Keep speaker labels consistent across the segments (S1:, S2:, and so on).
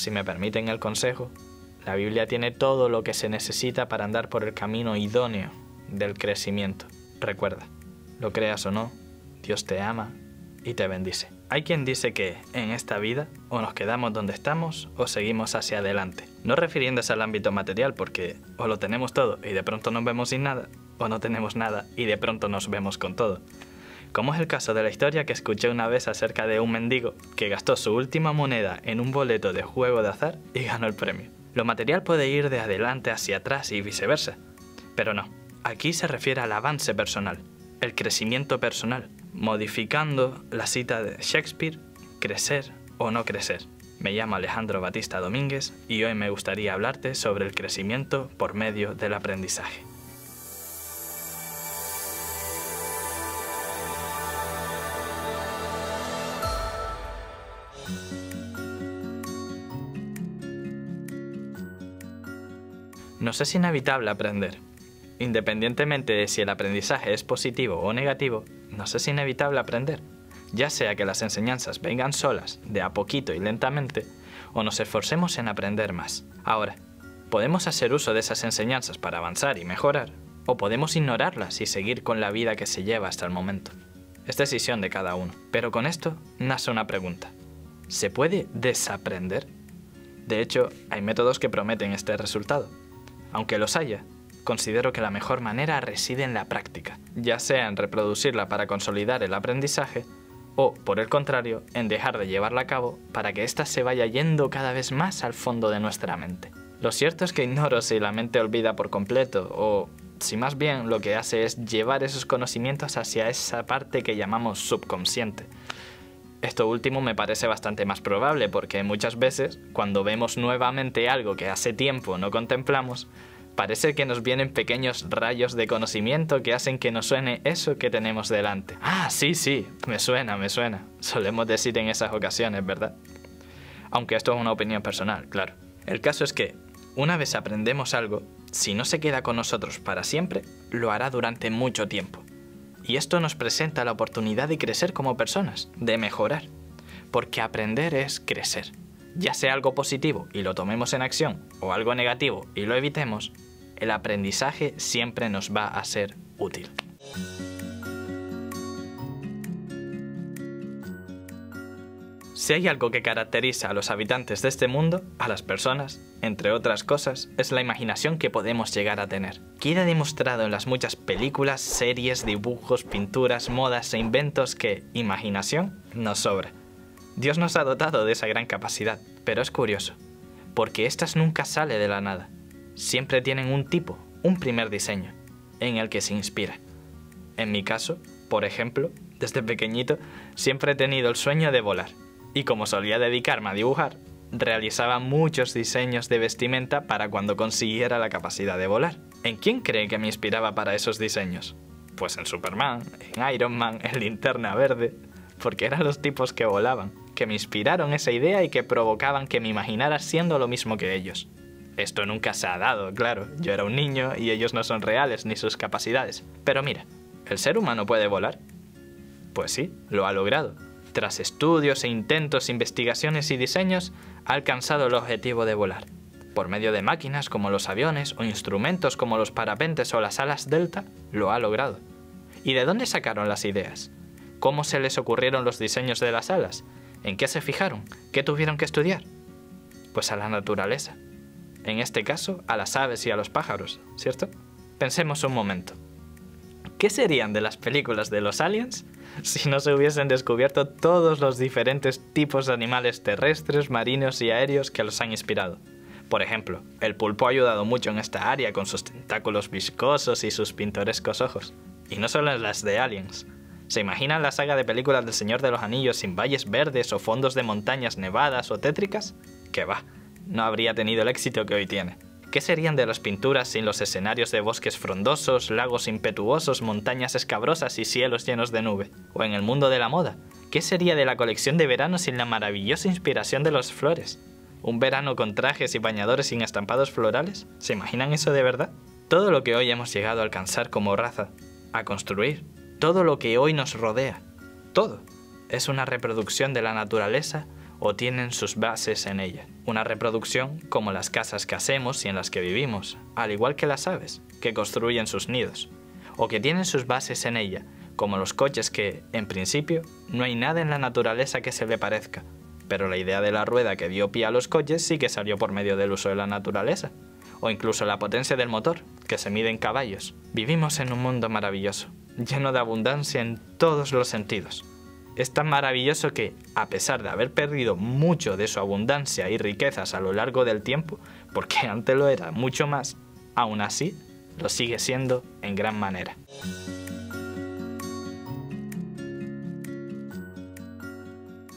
S1: si me permiten el consejo, la Biblia tiene todo lo que se necesita para andar por el camino idóneo del crecimiento. Recuerda, lo creas o no, Dios te ama y te bendice. Hay quien dice que en esta vida o nos quedamos donde estamos o seguimos hacia adelante. No refiriéndose al ámbito material porque o lo tenemos todo y de pronto nos vemos sin nada o no tenemos nada y de pronto nos vemos con todo. Como es el caso de la historia que escuché una vez acerca de un mendigo que gastó su última moneda en un boleto de juego de azar y ganó el premio. Lo material puede ir de adelante hacia atrás y viceversa. Pero no, aquí se refiere al avance personal, el crecimiento personal, modificando la cita de Shakespeare, crecer o no crecer. Me llamo Alejandro Batista Domínguez y hoy me gustaría hablarte sobre el crecimiento por medio del aprendizaje. Nos es inevitable aprender. Independientemente de si el aprendizaje es positivo o negativo, nos es inevitable aprender. Ya sea que las enseñanzas vengan solas, de a poquito y lentamente, o nos esforcemos en aprender más. Ahora, podemos hacer uso de esas enseñanzas para avanzar y mejorar, o podemos ignorarlas y seguir con la vida que se lleva hasta el momento. Es decisión de cada uno. Pero con esto nace una pregunta. ¿Se puede desaprender? De hecho, hay métodos que prometen este resultado. Aunque los haya, considero que la mejor manera reside en la práctica, ya sea en reproducirla para consolidar el aprendizaje, o, por el contrario, en dejar de llevarla a cabo para que ésta se vaya yendo cada vez más al fondo de nuestra mente. Lo cierto es que ignoro si la mente olvida por completo, o si más bien lo que hace es llevar esos conocimientos hacia esa parte que llamamos subconsciente. Esto último me parece bastante más probable porque muchas veces, cuando vemos nuevamente algo que hace tiempo no contemplamos, parece que nos vienen pequeños rayos de conocimiento que hacen que nos suene eso que tenemos delante. Ah, sí, sí, me suena, me suena. Solemos decir en esas ocasiones, ¿verdad? Aunque esto es una opinión personal, claro. El caso es que, una vez aprendemos algo, si no se queda con nosotros para siempre, lo hará durante mucho tiempo. Y esto nos presenta la oportunidad de crecer como personas, de mejorar. Porque aprender es crecer. Ya sea algo positivo y lo tomemos en acción, o algo negativo y lo evitemos, el aprendizaje siempre nos va a ser útil. Si hay algo que caracteriza a los habitantes de este mundo, a las personas, entre otras cosas, es la imaginación que podemos llegar a tener. Queda demostrado en las muchas películas, series, dibujos, pinturas, modas e inventos que imaginación nos sobra. Dios nos ha dotado de esa gran capacidad, pero es curioso, porque éstas nunca sale de la nada. Siempre tienen un tipo, un primer diseño, en el que se inspira. En mi caso, por ejemplo, desde pequeñito siempre he tenido el sueño de volar y como solía dedicarme a dibujar, realizaba muchos diseños de vestimenta para cuando consiguiera la capacidad de volar. ¿En quién cree que me inspiraba para esos diseños? Pues en Superman, en Iron Man, en Linterna Verde, porque eran los tipos que volaban, que me inspiraron esa idea y que provocaban que me imaginara siendo lo mismo que ellos. Esto nunca se ha dado, claro, yo era un niño y ellos no son reales ni sus capacidades. Pero mira, ¿el ser humano puede volar? Pues sí, lo ha logrado tras estudios e intentos, investigaciones y diseños, ha alcanzado el objetivo de volar. Por medio de máquinas como los aviones o instrumentos como los parapentes o las alas delta, lo ha logrado. ¿Y de dónde sacaron las ideas? ¿Cómo se les ocurrieron los diseños de las alas? ¿En qué se fijaron? ¿Qué tuvieron que estudiar? Pues a la naturaleza. En este caso, a las aves y a los pájaros, ¿cierto? Pensemos un momento. ¿Qué serían de las películas de los aliens si no se hubiesen descubierto todos los diferentes tipos de animales terrestres, marinos y aéreos que los han inspirado. Por ejemplo, el pulpo ha ayudado mucho en esta área con sus tentáculos viscosos y sus pintorescos ojos. Y no solo en las de Aliens. ¿Se imaginan la saga de películas del Señor de los Anillos sin valles verdes o fondos de montañas nevadas o tétricas? Que va, no habría tenido el éxito que hoy tiene. ¿Qué serían de las pinturas sin los escenarios de bosques frondosos, lagos impetuosos, montañas escabrosas y cielos llenos de nube? ¿O en el mundo de la moda? ¿Qué sería de la colección de verano sin la maravillosa inspiración de las flores? ¿Un verano con trajes y bañadores sin estampados florales? ¿Se imaginan eso de verdad? Todo lo que hoy hemos llegado a alcanzar como raza, a construir, todo lo que hoy nos rodea, todo, es una reproducción de la naturaleza o tienen sus bases en ella. Una reproducción como las casas que hacemos y en las que vivimos, al igual que las aves, que construyen sus nidos, o que tienen sus bases en ella, como los coches que, en principio, no hay nada en la naturaleza que se le parezca, pero la idea de la rueda que dio pie a los coches sí que salió por medio del uso de la naturaleza, o incluso la potencia del motor, que se mide en caballos. Vivimos en un mundo maravilloso, lleno de abundancia en todos los sentidos. Es tan maravilloso que, a pesar de haber perdido mucho de su abundancia y riquezas a lo largo del tiempo, porque antes lo era mucho más, aún así lo sigue siendo en gran manera.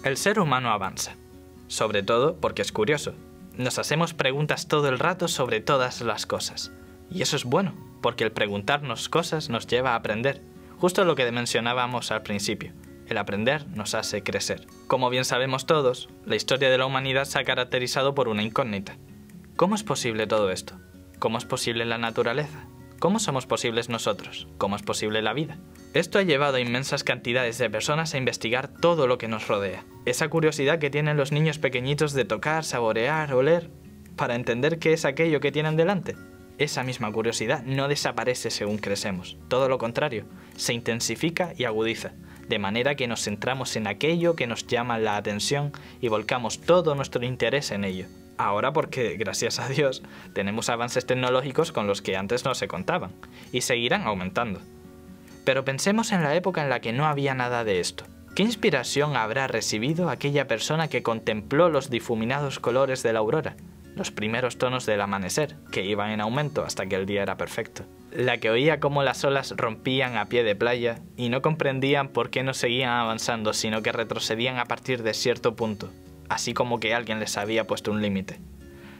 S1: El ser humano avanza, sobre todo porque es curioso. Nos hacemos preguntas todo el rato sobre todas las cosas. Y eso es bueno, porque el preguntarnos cosas nos lleva a aprender, justo lo que mencionábamos al principio. El aprender nos hace crecer. Como bien sabemos todos, la historia de la humanidad se ha caracterizado por una incógnita. ¿Cómo es posible todo esto? ¿Cómo es posible la naturaleza? ¿Cómo somos posibles nosotros? ¿Cómo es posible la vida? Esto ha llevado a inmensas cantidades de personas a investigar todo lo que nos rodea. Esa curiosidad que tienen los niños pequeñitos de tocar, saborear, oler, para entender qué es aquello que tienen delante. Esa misma curiosidad no desaparece según crecemos, todo lo contrario, se intensifica y agudiza, de manera que nos centramos en aquello que nos llama la atención y volcamos todo nuestro interés en ello. Ahora porque, gracias a Dios, tenemos avances tecnológicos con los que antes no se contaban, y seguirán aumentando. Pero pensemos en la época en la que no había nada de esto. ¿Qué inspiración habrá recibido aquella persona que contempló los difuminados colores de la aurora? los primeros tonos del amanecer, que iban en aumento hasta que el día era perfecto. La que oía cómo las olas rompían a pie de playa y no comprendían por qué no seguían avanzando, sino que retrocedían a partir de cierto punto, así como que alguien les había puesto un límite.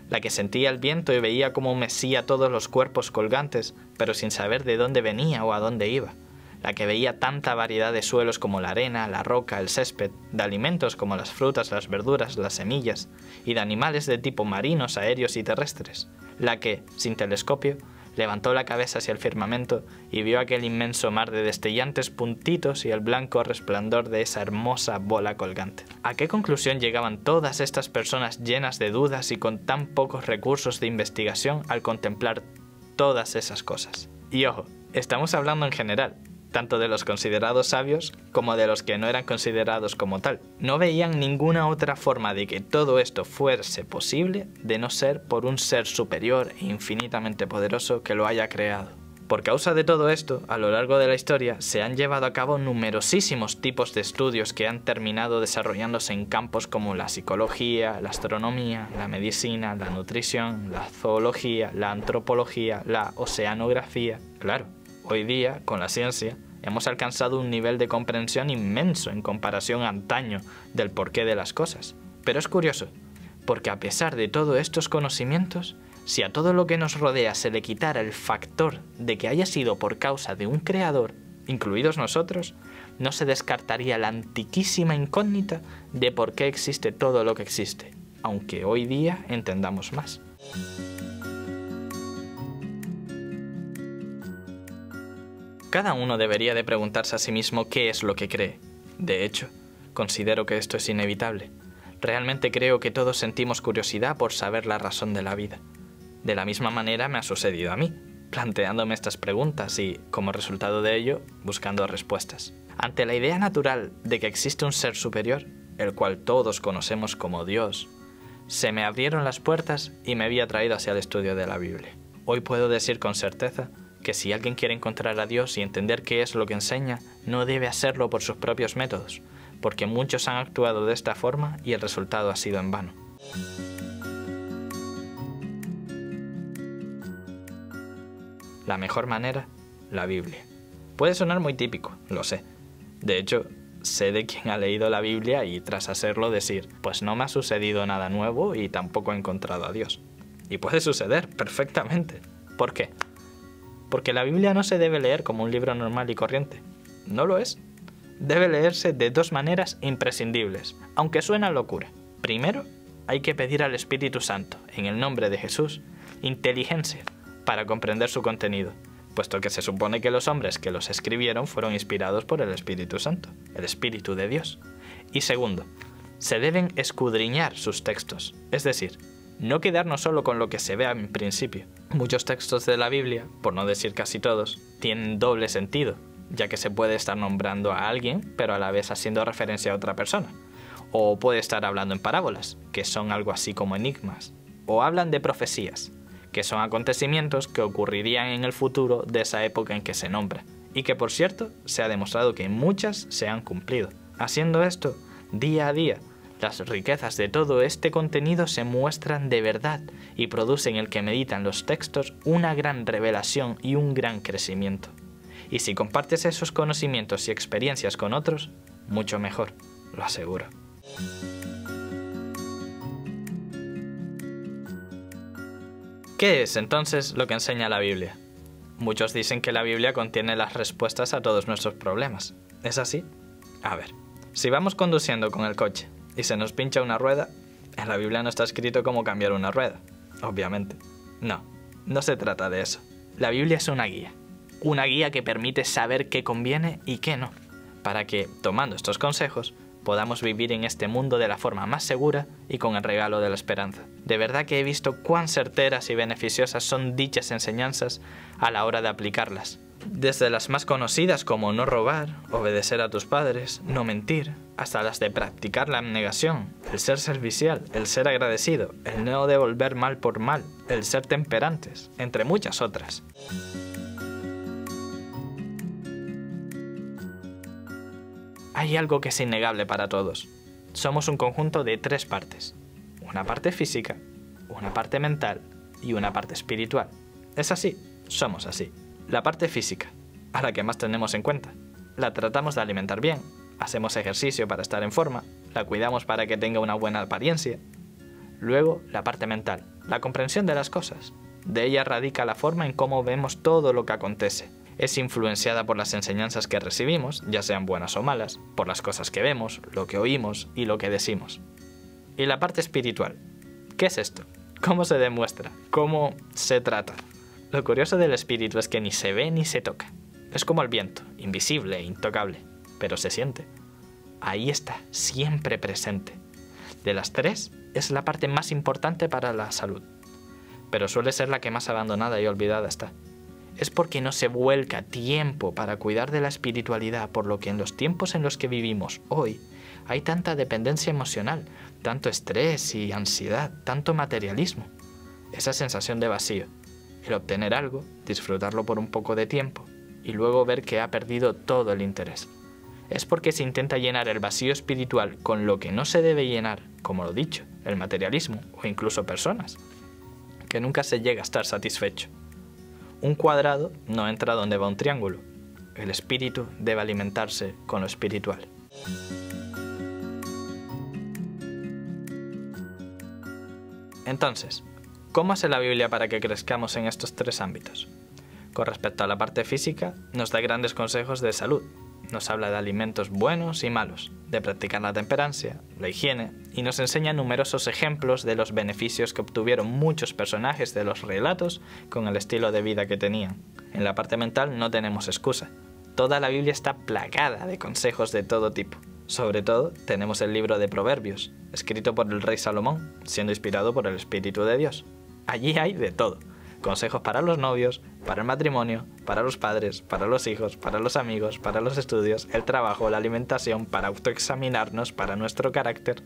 S1: La que sentía el viento y veía cómo mecía todos los cuerpos colgantes, pero sin saber de dónde venía o a dónde iba la que veía tanta variedad de suelos como la arena, la roca, el césped, de alimentos como las frutas, las verduras, las semillas, y de animales de tipo marinos, aéreos y terrestres, la que, sin telescopio, levantó la cabeza hacia el firmamento y vio aquel inmenso mar de destellantes puntitos y el blanco resplandor de esa hermosa bola colgante. ¿A qué conclusión llegaban todas estas personas llenas de dudas y con tan pocos recursos de investigación al contemplar todas esas cosas? Y ojo, estamos hablando en general, tanto de los considerados sabios como de los que no eran considerados como tal. No veían ninguna otra forma de que todo esto fuese posible de no ser por un ser superior e infinitamente poderoso que lo haya creado. Por causa de todo esto, a lo largo de la historia se han llevado a cabo numerosísimos tipos de estudios que han terminado desarrollándose en campos como la psicología, la astronomía, la medicina, la nutrición, la zoología, la antropología, la oceanografía. Claro, Hoy día, con la ciencia, hemos alcanzado un nivel de comprensión inmenso en comparación a antaño del porqué de las cosas. Pero es curioso, porque a pesar de todos estos conocimientos, si a todo lo que nos rodea se le quitara el factor de que haya sido por causa de un creador, incluidos nosotros, no se descartaría la antiquísima incógnita de por qué existe todo lo que existe, aunque hoy día entendamos más. Cada uno debería de preguntarse a sí mismo qué es lo que cree. De hecho, considero que esto es inevitable. Realmente creo que todos sentimos curiosidad por saber la razón de la vida. De la misma manera me ha sucedido a mí, planteándome estas preguntas y, como resultado de ello, buscando respuestas. Ante la idea natural de que existe un ser superior, el cual todos conocemos como Dios, se me abrieron las puertas y me había traído hacia el estudio de la Biblia. Hoy puedo decir con certeza que si alguien quiere encontrar a Dios y entender qué es lo que enseña, no debe hacerlo por sus propios métodos, porque muchos han actuado de esta forma y el resultado ha sido en vano. La mejor manera, la Biblia. Puede sonar muy típico, lo sé. De hecho, sé de quien ha leído la Biblia y tras hacerlo decir, pues no me ha sucedido nada nuevo y tampoco he encontrado a Dios. Y puede suceder perfectamente. ¿Por qué? Porque la Biblia no se debe leer como un libro normal y corriente. No lo es. Debe leerse de dos maneras imprescindibles, aunque suena locura. Primero, hay que pedir al Espíritu Santo, en el nombre de Jesús, inteligencia para comprender su contenido, puesto que se supone que los hombres que los escribieron fueron inspirados por el Espíritu Santo, el Espíritu de Dios. Y segundo, Se deben escudriñar sus textos, es decir, no quedarnos solo con lo que se vea en principio. Muchos textos de la Biblia, por no decir casi todos, tienen doble sentido, ya que se puede estar nombrando a alguien, pero a la vez haciendo referencia a otra persona. O puede estar hablando en parábolas, que son algo así como enigmas. O hablan de profecías, que son acontecimientos que ocurrirían en el futuro de esa época en que se nombra, y que por cierto se ha demostrado que muchas se han cumplido. Haciendo esto, día a día, las riquezas de todo este contenido se muestran de verdad y producen el que meditan los textos una gran revelación y un gran crecimiento. Y si compartes esos conocimientos y experiencias con otros, mucho mejor, lo aseguro. ¿Qué es entonces lo que enseña la Biblia? Muchos dicen que la Biblia contiene las respuestas a todos nuestros problemas. ¿Es así? A ver, si vamos conduciendo con el coche y se nos pincha una rueda, en la Biblia no está escrito cómo cambiar una rueda, obviamente. No, no se trata de eso. La Biblia es una guía. Una guía que permite saber qué conviene y qué no, para que, tomando estos consejos, podamos vivir en este mundo de la forma más segura y con el regalo de la esperanza. De verdad que he visto cuán certeras y beneficiosas son dichas enseñanzas a la hora de aplicarlas. Desde las más conocidas como no robar, obedecer a tus padres, no mentir, hasta las de practicar la abnegación, el ser servicial, el ser agradecido, el no devolver mal por mal, el ser temperantes, entre muchas otras. Hay algo que es innegable para todos. Somos un conjunto de tres partes. Una parte física, una parte mental y una parte espiritual. Es así, somos así. La parte física, a la que más tenemos en cuenta. La tratamos de alimentar bien, hacemos ejercicio para estar en forma, la cuidamos para que tenga una buena apariencia. Luego, la parte mental, la comprensión de las cosas. De ella radica la forma en cómo vemos todo lo que acontece. Es influenciada por las enseñanzas que recibimos, ya sean buenas o malas, por las cosas que vemos, lo que oímos y lo que decimos. Y la parte espiritual. ¿Qué es esto? ¿Cómo se demuestra? ¿Cómo se trata? Lo curioso del espíritu es que ni se ve ni se toca. Es como el viento, invisible e intocable, pero se siente. Ahí está, siempre presente. De las tres, es la parte más importante para la salud, pero suele ser la que más abandonada y olvidada está. Es porque no se vuelca tiempo para cuidar de la espiritualidad, por lo que en los tiempos en los que vivimos hoy hay tanta dependencia emocional, tanto estrés y ansiedad, tanto materialismo, esa sensación de vacío el obtener algo, disfrutarlo por un poco de tiempo y luego ver que ha perdido todo el interés. Es porque se intenta llenar el vacío espiritual con lo que no se debe llenar, como lo dicho, el materialismo o incluso personas, que nunca se llega a estar satisfecho. Un cuadrado no entra donde va un triángulo. El espíritu debe alimentarse con lo espiritual. Entonces, ¿Cómo hace la Biblia para que crezcamos en estos tres ámbitos? Con respecto a la parte física, nos da grandes consejos de salud. Nos habla de alimentos buenos y malos, de practicar la temperancia, la higiene, y nos enseña numerosos ejemplos de los beneficios que obtuvieron muchos personajes de los relatos con el estilo de vida que tenían. En la parte mental no tenemos excusa. Toda la Biblia está plagada de consejos de todo tipo. Sobre todo, tenemos el libro de Proverbios, escrito por el rey Salomón, siendo inspirado por el Espíritu de Dios. Allí hay de todo. Consejos para los novios, para el matrimonio, para los padres, para los hijos, para los amigos, para los estudios, el trabajo, la alimentación, para autoexaminarnos, para nuestro carácter.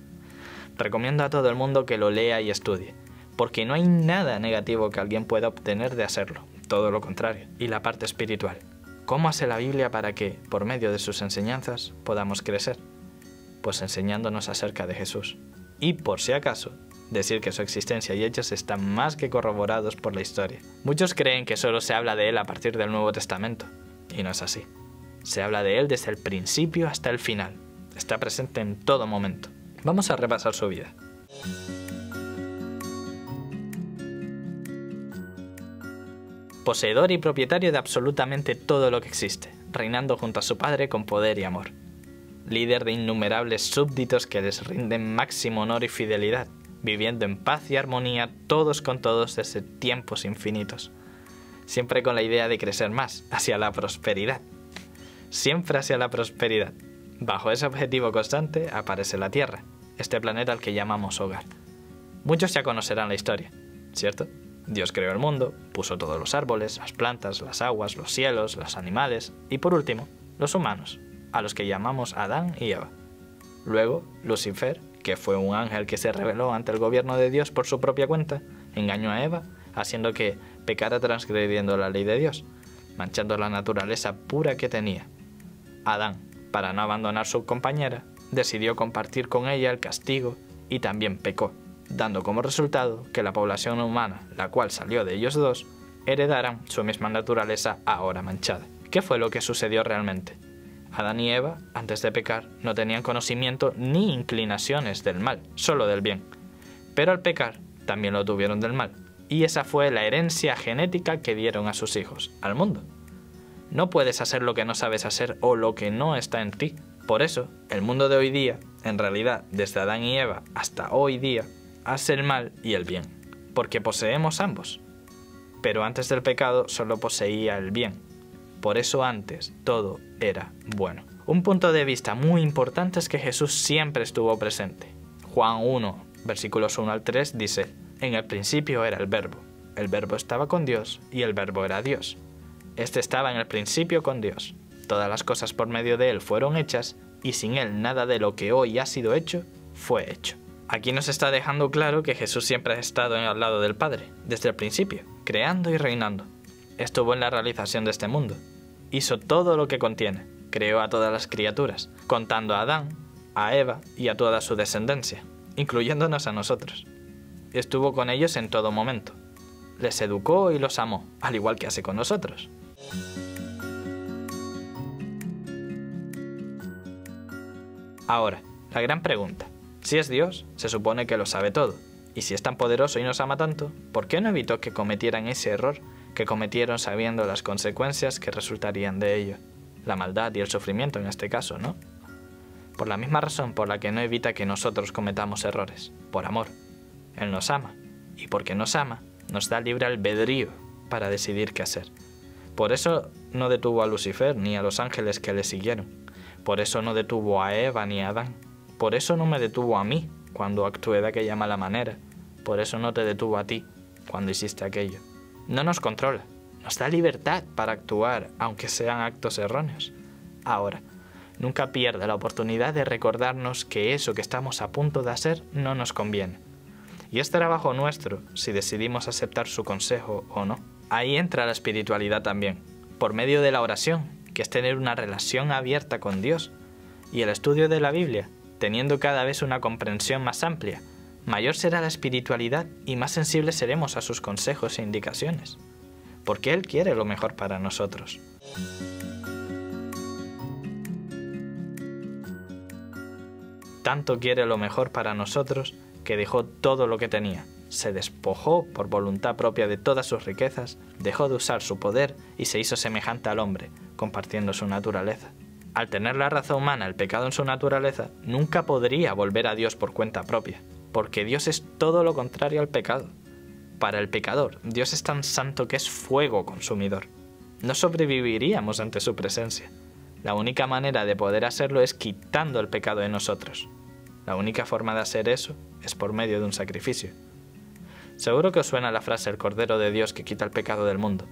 S1: Recomiendo a todo el mundo que lo lea y estudie, porque no hay nada negativo que alguien pueda obtener de hacerlo, todo lo contrario. Y la parte espiritual. ¿Cómo hace la Biblia para que, por medio de sus enseñanzas, podamos crecer? Pues enseñándonos acerca de Jesús. Y por si acaso, decir que su existencia y hechos están más que corroborados por la historia. Muchos creen que solo se habla de él a partir del Nuevo Testamento, y no es así. Se habla de él desde el principio hasta el final. Está presente en todo momento. Vamos a repasar su vida. Poseedor y propietario de absolutamente todo lo que existe, reinando junto a su padre con poder y amor. Líder de innumerables súbditos que les rinden máximo honor y fidelidad, viviendo en paz y armonía todos con todos desde tiempos infinitos, siempre con la idea de crecer más, hacia la prosperidad, siempre hacia la prosperidad. Bajo ese objetivo constante aparece la Tierra, este planeta al que llamamos hogar. Muchos ya conocerán la historia, ¿cierto? Dios creó el mundo, puso todos los árboles, las plantas, las aguas, los cielos, los animales y por último, los humanos, a los que llamamos Adán y Eva. Luego, Lucifer, que fue un ángel que se rebeló ante el gobierno de Dios por su propia cuenta, engañó a Eva, haciendo que pecara transgrediendo la ley de Dios, manchando la naturaleza pura que tenía. Adán, para no abandonar su compañera, decidió compartir con ella el castigo y también pecó dando como resultado que la población humana, la cual salió de ellos dos, heredaran su misma naturaleza ahora manchada. ¿Qué fue lo que sucedió realmente? Adán y Eva, antes de pecar, no tenían conocimiento ni inclinaciones del mal, solo del bien. Pero al pecar, también lo tuvieron del mal. Y esa fue la herencia genética que dieron a sus hijos, al mundo. No puedes hacer lo que no sabes hacer o lo que no está en ti. Por eso, el mundo de hoy día, en realidad, desde Adán y Eva hasta hoy día, hace el mal y el bien, porque poseemos ambos. Pero antes del pecado solo poseía el bien. Por eso antes todo era bueno. Un punto de vista muy importante es que Jesús siempre estuvo presente. Juan 1, versículos 1 al 3 dice, En el principio era el verbo, el verbo estaba con Dios y el verbo era Dios. Este estaba en el principio con Dios. Todas las cosas por medio de Él fueron hechas y sin Él nada de lo que hoy ha sido hecho fue hecho. Aquí nos está dejando claro que Jesús siempre ha estado al lado del Padre, desde el principio, creando y reinando. Estuvo en la realización de este mundo. Hizo todo lo que contiene, creó a todas las criaturas, contando a Adán, a Eva y a toda su descendencia, incluyéndonos a nosotros. Estuvo con ellos en todo momento. Les educó y los amó, al igual que hace con nosotros. Ahora, la gran pregunta. Si es Dios, se supone que lo sabe todo. Y si es tan poderoso y nos ama tanto, ¿por qué no evitó que cometieran ese error que cometieron sabiendo las consecuencias que resultarían de ello? La maldad y el sufrimiento en este caso, ¿no? Por la misma razón por la que no evita que nosotros cometamos errores, por amor. Él nos ama, y porque nos ama, nos da libre albedrío para decidir qué hacer. Por eso no detuvo a Lucifer ni a los ángeles que le siguieron. Por eso no detuvo a Eva ni a Adán. Por eso no me detuvo a mí cuando actué de aquella mala manera. Por eso no te detuvo a ti cuando hiciste aquello. No nos controla, nos da libertad para actuar, aunque sean actos erróneos. Ahora, nunca pierda la oportunidad de recordarnos que eso que estamos a punto de hacer no nos conviene. Y es trabajo nuestro si decidimos aceptar su consejo o no. Ahí entra la espiritualidad también, por medio de la oración, que es tener una relación abierta con Dios, y el estudio de la Biblia, teniendo cada vez una comprensión más amplia, mayor será la espiritualidad y más sensibles seremos a sus consejos e indicaciones, porque Él quiere lo mejor para nosotros. Tanto quiere lo mejor para nosotros que dejó todo lo que tenía, se despojó por voluntad propia de todas sus riquezas, dejó de usar su poder y se hizo semejante al hombre, compartiendo su naturaleza al tener la raza humana el pecado en su naturaleza, nunca podría volver a Dios por cuenta propia, porque Dios es todo lo contrario al pecado. Para el pecador, Dios es tan santo que es fuego consumidor. No sobreviviríamos ante su presencia. La única manera de poder hacerlo es quitando el pecado de nosotros. La única forma de hacer eso es por medio de un sacrificio. Seguro que os suena la frase el Cordero de Dios que quita el pecado del mundo.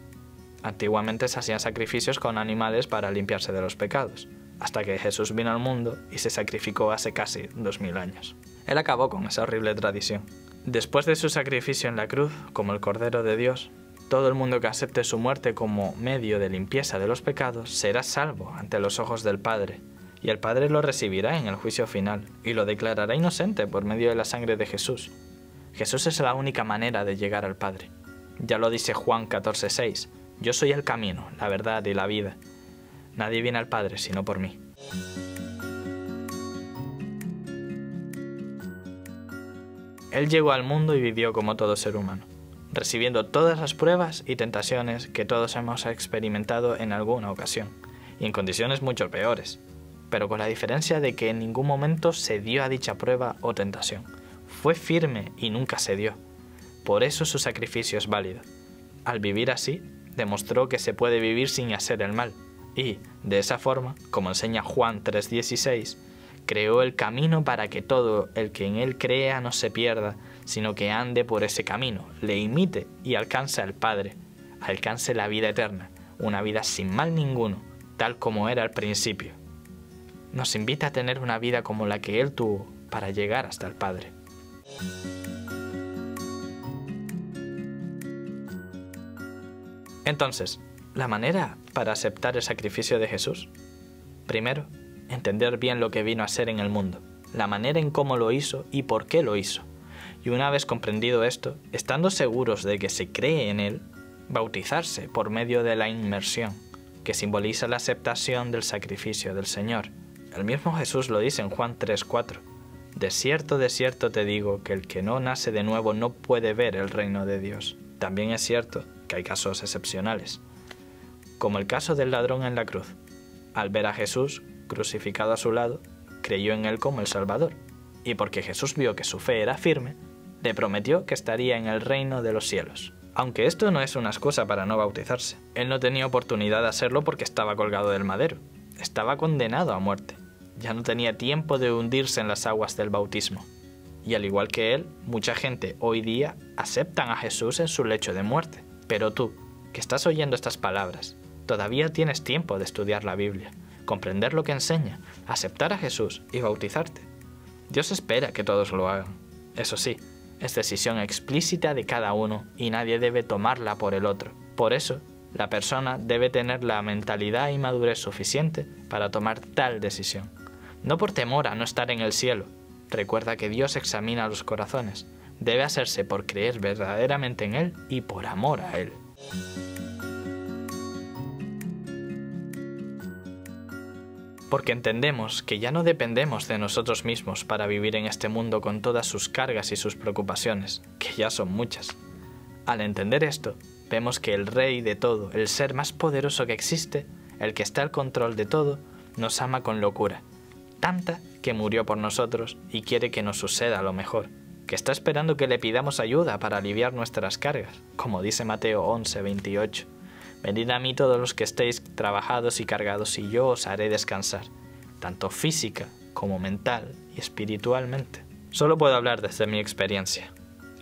S1: Antiguamente se hacían sacrificios con animales para limpiarse de los pecados, hasta que Jesús vino al mundo y se sacrificó hace casi dos mil años. Él acabó con esa horrible tradición. Después de su sacrificio en la cruz, como el Cordero de Dios, todo el mundo que acepte su muerte como medio de limpieza de los pecados será salvo ante los ojos del Padre, y el Padre lo recibirá en el juicio final y lo declarará inocente por medio de la sangre de Jesús. Jesús es la única manera de llegar al Padre. Ya lo dice Juan 14:6, yo soy el camino, la verdad y la vida. Nadie viene al Padre sino por mí. Él llegó al mundo y vivió como todo ser humano, recibiendo todas las pruebas y tentaciones que todos hemos experimentado en alguna ocasión, y en condiciones mucho peores, pero con la diferencia de que en ningún momento se dio a dicha prueba o tentación. Fue firme y nunca se dio. Por eso su sacrificio es válido. Al vivir así, demostró que se puede vivir sin hacer el mal, y, de esa forma, como enseña Juan 3:16, creó el camino para que todo el que en él crea no se pierda, sino que ande por ese camino, le imite y alcance al Padre, alcance la vida eterna, una vida sin mal ninguno, tal como era al principio. Nos invita a tener una vida como la que Él tuvo para llegar hasta el Padre. Entonces, la manera para aceptar el sacrificio de Jesús. Primero, entender bien lo que vino a ser en el mundo, la manera en cómo lo hizo y por qué lo hizo. Y una vez comprendido esto, estando seguros de que se cree en Él, bautizarse por medio de la inmersión, que simboliza la aceptación del sacrificio del Señor. El mismo Jesús lo dice en Juan 3:4. De cierto, de cierto te digo que el que no nace de nuevo no puede ver el reino de Dios. También es cierto que hay casos excepcionales, como el caso del ladrón en la cruz. Al ver a Jesús crucificado a su lado, creyó en él como el Salvador, y porque Jesús vio que su fe era firme, le prometió que estaría en el reino de los cielos. Aunque esto no es una excusa para no bautizarse, él no tenía oportunidad de hacerlo porque estaba colgado del madero, estaba condenado a muerte, ya no tenía tiempo de hundirse en las aguas del bautismo. Y al igual que él, mucha gente hoy día aceptan a Jesús en su lecho de muerte. Pero tú, que estás oyendo estas palabras, todavía tienes tiempo de estudiar la Biblia, comprender lo que enseña, aceptar a Jesús y bautizarte. Dios espera que todos lo hagan. Eso sí, es decisión explícita de cada uno y nadie debe tomarla por el otro. Por eso, la persona debe tener la mentalidad y madurez suficiente para tomar tal decisión. No por temor a no estar en el cielo. Recuerda que Dios examina los corazones. Debe hacerse por creer verdaderamente en Él y por amor a Él. Porque entendemos que ya no dependemos de nosotros mismos para vivir en este mundo con todas sus cargas y sus preocupaciones, que ya son muchas. Al entender esto, vemos que el Rey de todo, el ser más poderoso que existe, el que está al control de todo, nos ama con locura, tanta que murió por nosotros y quiere que nos suceda lo mejor, que está esperando que le pidamos ayuda para aliviar nuestras cargas, como dice Mateo 11, 28. Venid a mí todos los que estéis trabajados y cargados, y yo os haré descansar, tanto física como mental y espiritualmente. Solo puedo hablar desde mi experiencia.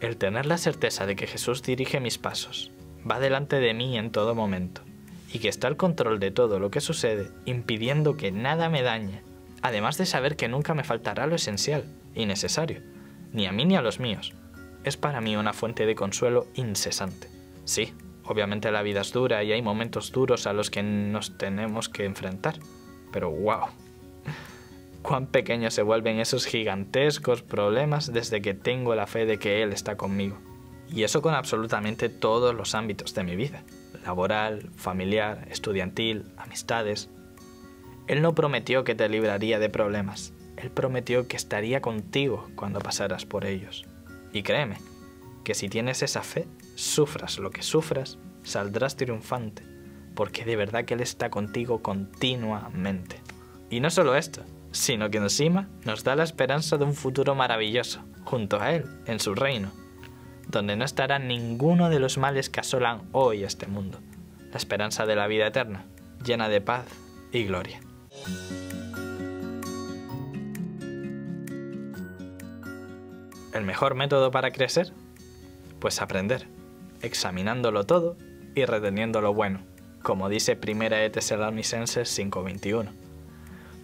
S1: El tener la certeza de que Jesús dirige mis pasos, va delante de mí en todo momento, y que está al control de todo lo que sucede, impidiendo que nada me dañe, además de saber que nunca me faltará lo esencial y necesario, ni a mí ni a los míos, es para mí una fuente de consuelo incesante. Sí, Obviamente la vida es dura y hay momentos duros a los que nos tenemos que enfrentar. Pero wow, cuán pequeños se vuelven esos gigantescos problemas desde que tengo la fe de que Él está conmigo. Y eso con absolutamente todos los ámbitos de mi vida. Laboral, familiar, estudiantil, amistades. Él no prometió que te libraría de problemas. Él prometió que estaría contigo cuando pasaras por ellos. Y créeme, que si tienes esa fe, sufras lo que sufras, saldrás triunfante, porque de verdad que Él está contigo continuamente. Y no solo esto, sino que encima nos da la esperanza de un futuro maravilloso, junto a Él, en su reino, donde no estará ninguno de los males que asolan hoy este mundo, la esperanza de la vida eterna, llena de paz y gloria. ¿El mejor método para crecer? Pues aprender examinándolo todo y reteniendo lo bueno, como dice Primera de Tesalonicenses 5:21.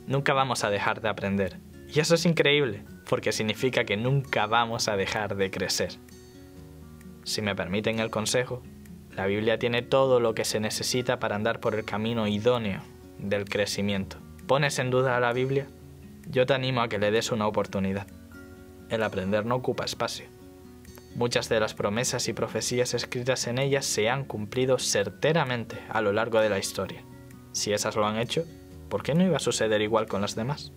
S1: Nunca vamos a dejar de aprender, y eso es increíble, porque significa que nunca vamos a dejar de crecer. Si me permiten el consejo, la Biblia tiene todo lo que se necesita para andar por el camino idóneo del crecimiento. ¿Pones en duda la Biblia? Yo te animo a que le des una oportunidad. El aprender no ocupa espacio Muchas de las promesas y profecías escritas en ellas se han cumplido certeramente a lo largo de la historia. Si esas lo han hecho, ¿por qué no iba a suceder igual con las demás?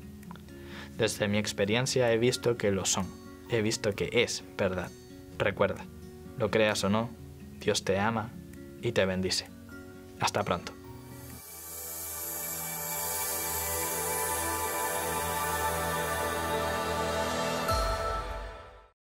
S1: Desde mi experiencia he visto que lo son, he visto que es verdad. Recuerda, lo creas o no, Dios te ama y te bendice. Hasta pronto.